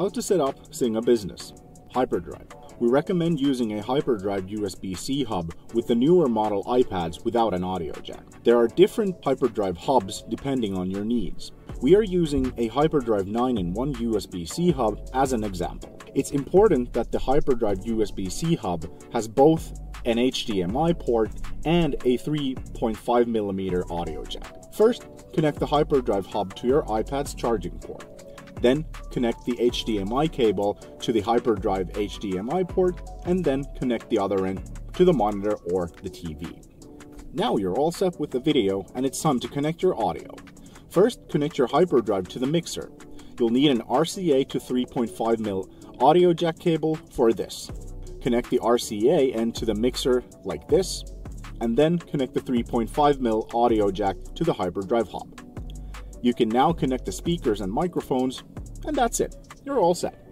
How to set up Singa Business. Hyperdrive. We recommend using a Hyperdrive USB-C hub with the newer model iPads without an audio jack. There are different Hyperdrive hubs depending on your needs. We are using a Hyperdrive 9-in-1 USB-C hub as an example. It's important that the Hyperdrive USB-C hub has both an HDMI port and a 3.5mm audio jack. First, connect the Hyperdrive hub to your iPad's charging port. Then connect the HDMI cable to the Hyperdrive HDMI port and then connect the other end to the monitor or the TV. Now you're all set with the video and it's time to connect your audio. First, connect your Hyperdrive to the mixer. You'll need an RCA to 3.5mm audio jack cable for this. Connect the RCA end to the mixer like this, and then connect the 3.5mm audio jack to the Hyperdrive hub. You can now connect the speakers and microphones, and that's it. You're all set.